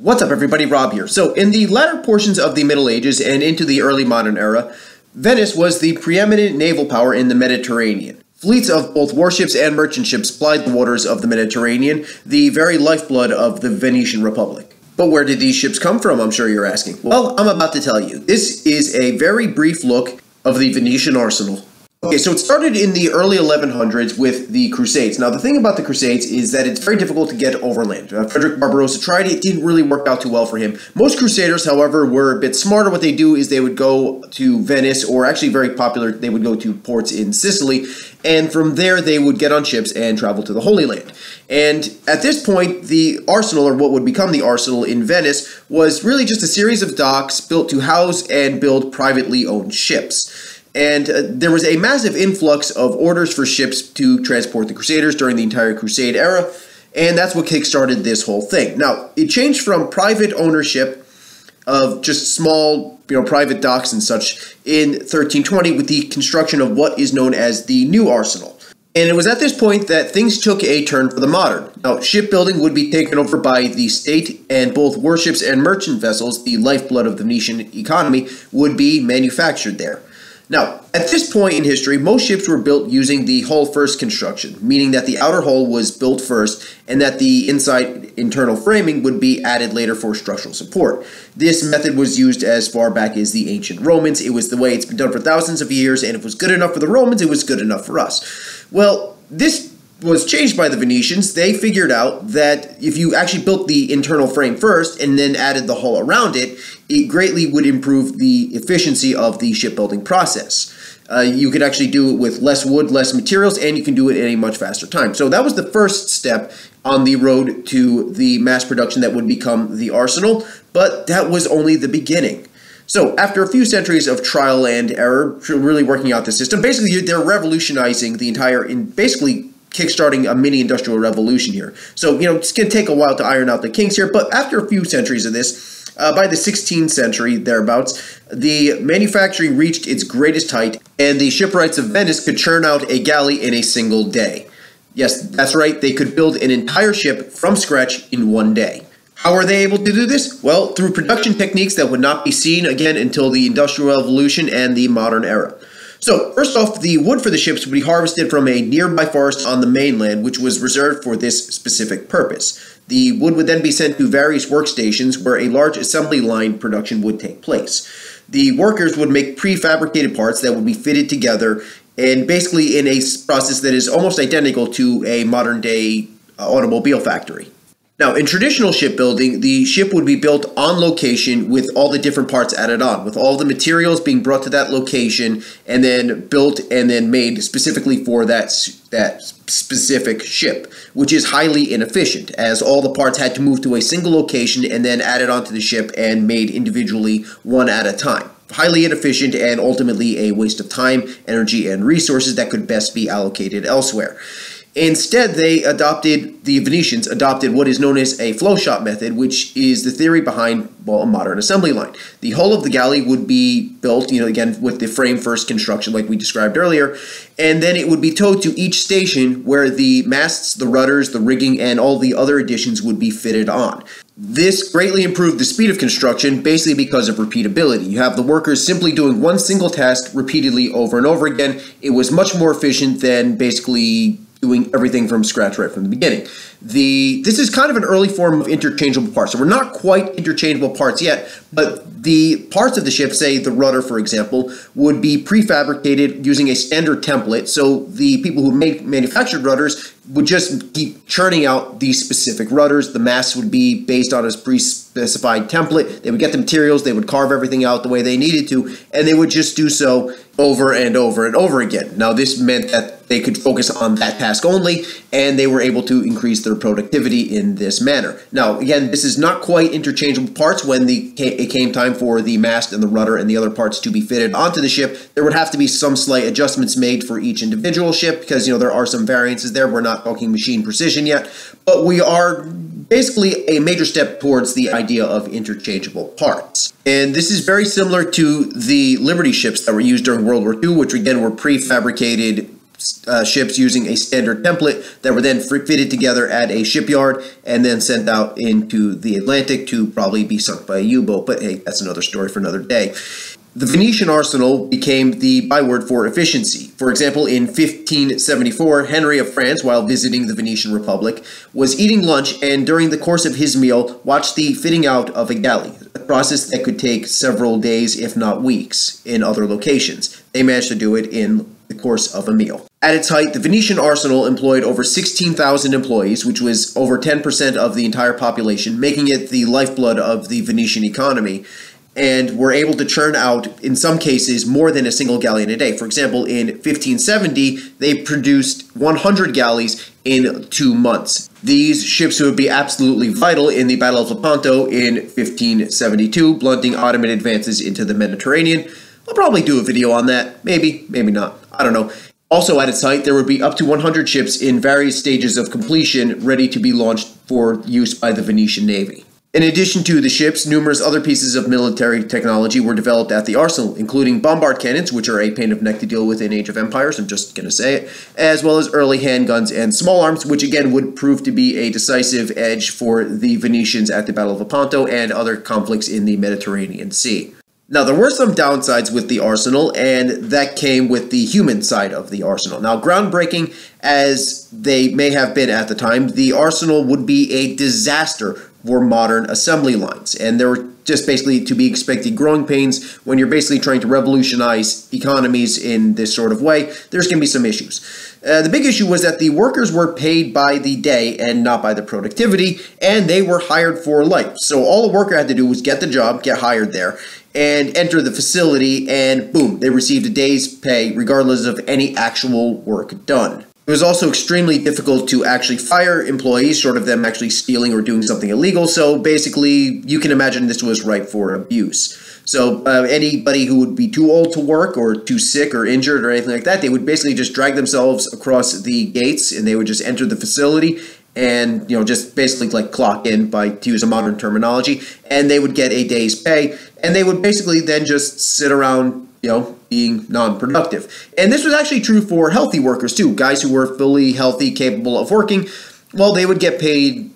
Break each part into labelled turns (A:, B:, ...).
A: What's up, everybody? Rob here. So, in the latter portions of the Middle Ages and into the early modern era, Venice was the preeminent naval power in the Mediterranean. Fleets of both warships and merchant ships plied the waters of the Mediterranean, the very lifeblood of the Venetian Republic. But where did these ships come from, I'm sure you're asking? Well, I'm about to tell you. This is a very brief look of the Venetian arsenal. Okay, so it started in the early 1100s with the Crusades. Now, the thing about the Crusades is that it's very difficult to get overland. Uh, Frederick Barbarossa tried it, it didn't really work out too well for him. Most Crusaders, however, were a bit smarter. What they do is they would go to Venice, or actually very popular, they would go to ports in Sicily, and from there they would get on ships and travel to the Holy Land. And at this point, the arsenal, or what would become the arsenal in Venice, was really just a series of docks built to house and build privately owned ships. And uh, there was a massive influx of orders for ships to transport the Crusaders during the entire Crusade era, and that's what kickstarted this whole thing. Now, it changed from private ownership of just small, you know, private docks and such in 1320 with the construction of what is known as the New Arsenal. And it was at this point that things took a turn for the modern. Now, shipbuilding would be taken over by the state, and both warships and merchant vessels, the lifeblood of the Venetian economy, would be manufactured there. Now, at this point in history, most ships were built using the hull first construction, meaning that the outer hull was built first and that the inside internal framing would be added later for structural support. This method was used as far back as the ancient Romans. It was the way it's been done for thousands of years, and if it was good enough for the Romans, it was good enough for us. Well, this was changed by the Venetians. They figured out that if you actually built the internal frame first and then added the hull around it, it greatly would improve the efficiency of the shipbuilding process. Uh, you could actually do it with less wood, less materials, and you can do it in a much faster time. So that was the first step on the road to the mass production that would become the arsenal, but that was only the beginning. So, after a few centuries of trial and error, really working out the system, basically they're revolutionizing the entire, in basically kickstarting a mini industrial revolution here. So, you know, it's going to take a while to iron out the kinks here, but after a few centuries of this, uh, by the 16th century, thereabouts, the manufacturing reached its greatest height, and the shipwrights of Venice could churn out a galley in a single day. Yes, that's right, they could build an entire ship from scratch in one day. How are they able to do this? Well, through production techniques that would not be seen again until the Industrial Revolution and the modern era. So, first off, the wood for the ships would be harvested from a nearby forest on the mainland, which was reserved for this specific purpose. The wood would then be sent to various workstations where a large assembly line production would take place. The workers would make prefabricated parts that would be fitted together and basically in a process that is almost identical to a modern day automobile factory. Now, in traditional shipbuilding, the ship would be built on location with all the different parts added on, with all the materials being brought to that location and then built and then made specifically for that, that specific ship, which is highly inefficient, as all the parts had to move to a single location and then added onto the ship and made individually one at a time highly inefficient and ultimately a waste of time, energy, and resources that could best be allocated elsewhere. Instead, they adopted, the Venetians adopted what is known as a flow shop method, which is the theory behind, well, a modern assembly line. The hull of the galley would be built, you know, again, with the frame first construction like we described earlier, and then it would be towed to each station where the masts, the rudders, the rigging, and all the other additions would be fitted on. This greatly improved the speed of construction basically because of repeatability. You have the workers simply doing one single task repeatedly over and over again. It was much more efficient than basically doing everything from scratch right from the beginning. The this is kind of an early form of interchangeable parts. So we're not quite interchangeable parts yet, but the parts of the ship, say the rudder for example, would be prefabricated using a standard template. So the people who make manufactured rudders would just keep churning out these specific rudders. The mass would be based on a pre-specified template. They would get the materials, they would carve everything out the way they needed to, and they would just do so over and over and over again. Now this meant that they could focus on that task only, and they were able to increase their productivity in this manner. Now again, this is not quite interchangeable parts. When the it came time for the mast and the rudder and the other parts to be fitted onto the ship, there would have to be some slight adjustments made for each individual ship because you know there are some variances there. We're not talking machine precision yet, but we are basically a major step towards the idea of interchangeable parts. And this is very similar to the Liberty ships that were used during World War II, which again were prefabricated uh, ships using a standard template that were then fitted together at a shipyard and then sent out into the Atlantic to probably be sunk by a U boat. But hey, that's another story for another day. The Venetian arsenal became the byword for efficiency. For example, in 1574, Henry of France, while visiting the Venetian Republic, was eating lunch and during the course of his meal watched the fitting out of a galley, a process that could take several days, if not weeks, in other locations. They managed to do it in the course of a meal. At its height, the Venetian arsenal employed over 16,000 employees, which was over 10% of the entire population, making it the lifeblood of the Venetian economy and were able to churn out, in some cases, more than a single galleon a day. For example, in 1570, they produced 100 galleys in two months. These ships would be absolutely vital in the Battle of Lepanto in 1572, blunting Ottoman advances into the Mediterranean. I'll probably do a video on that. Maybe, maybe not. I don't know. Also, at its height, there would be up to 100 ships in various stages of completion ready to be launched for use by the Venetian Navy. In addition to the ships, numerous other pieces of military technology were developed at the arsenal, including bombard cannons, which are a pain of neck to deal with in Age of Empires, I'm just going to say it, as well as early handguns and small arms, which again would prove to be a decisive edge for the Venetians at the Battle of Lepanto and other conflicts in the Mediterranean Sea. Now, there were some downsides with the arsenal, and that came with the human side of the arsenal. Now, groundbreaking as they may have been at the time, the arsenal would be a disaster for modern assembly lines. And there were just basically to be expected growing pains when you're basically trying to revolutionize economies in this sort of way. There's going to be some issues. Uh, the big issue was that the workers were paid by the day and not by the productivity, and they were hired for life. So all a worker had to do was get the job, get hired there, and enter the facility, and boom, they received a day's pay regardless of any actual work done. It was also extremely difficult to actually fire employees, short of them actually stealing or doing something illegal. So basically, you can imagine this was ripe for abuse. So uh, anybody who would be too old to work or too sick or injured or anything like that, they would basically just drag themselves across the gates and they would just enter the facility and you know just basically like clock in by to use a modern terminology and they would get a day's pay and they would basically then just sit around you know, being non-productive. And this was actually true for healthy workers too. Guys who were fully healthy, capable of working, well, they would get paid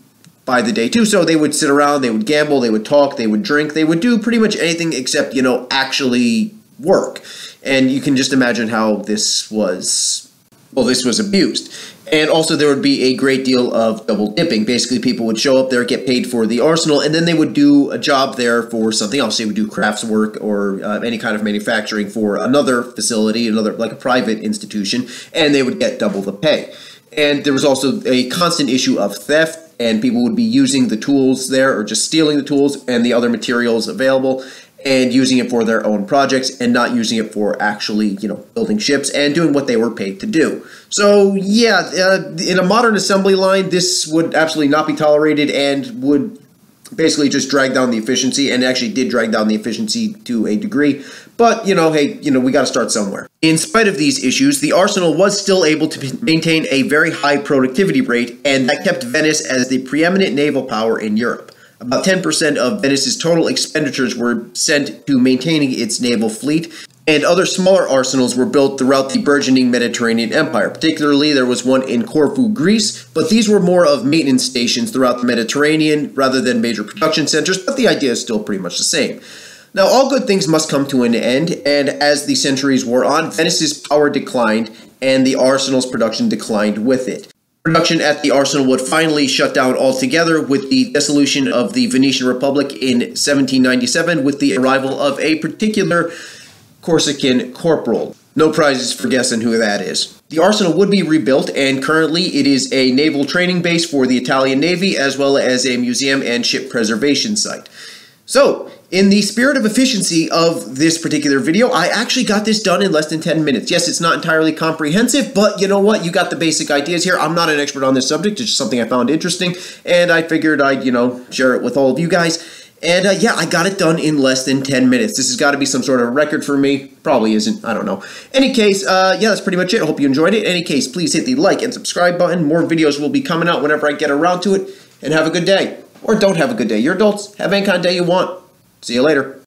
A: by the day too. So they would sit around, they would gamble, they would talk, they would drink, they would do pretty much anything except, you know, actually work. And you can just imagine how this was well, this was abused. And also, there would be a great deal of double dipping. Basically, people would show up there, get paid for the arsenal, and then they would do a job there for something else. They would do crafts work or uh, any kind of manufacturing for another facility, another like a private institution, and they would get double the pay. And there was also a constant issue of theft, and people would be using the tools there or just stealing the tools and the other materials available and using it for their own projects and not using it for actually, you know, building ships and doing what they were paid to do. So, yeah, uh, in a modern assembly line, this would absolutely not be tolerated and would basically just drag down the efficiency and actually did drag down the efficiency to a degree. But, you know, hey, you know, we got to start somewhere. In spite of these issues, the Arsenal was still able to maintain a very high productivity rate, and that kept Venice as the preeminent naval power in Europe. About 10% of Venice's total expenditures were sent to maintaining its naval fleet, and other smaller arsenals were built throughout the burgeoning Mediterranean Empire. Particularly, there was one in Corfu, Greece, but these were more of maintenance stations throughout the Mediterranean rather than major production centers, but the idea is still pretty much the same. Now, all good things must come to an end, and as the centuries wore on, Venice's power declined, and the arsenal's production declined with it. Production at the arsenal would finally shut down altogether with the dissolution of the Venetian Republic in 1797 with the arrival of a particular Corsican corporal. No prizes for guessing who that is. The arsenal would be rebuilt, and currently it is a naval training base for the Italian Navy as well as a museum and ship preservation site. So, in the spirit of efficiency of this particular video, I actually got this done in less than 10 minutes. Yes, it's not entirely comprehensive, but you know what? You got the basic ideas here. I'm not an expert on this subject. It's just something I found interesting, and I figured I'd, you know, share it with all of you guys. And uh, yeah, I got it done in less than 10 minutes. This has got to be some sort of record for me. Probably isn't. I don't know. Any case, uh, yeah, that's pretty much it. I hope you enjoyed it. Any case, please hit the like and subscribe button. More videos will be coming out whenever I get around to it. And have a good day. Or don't have a good day. You're adults. Have any kind of day you want. See you later.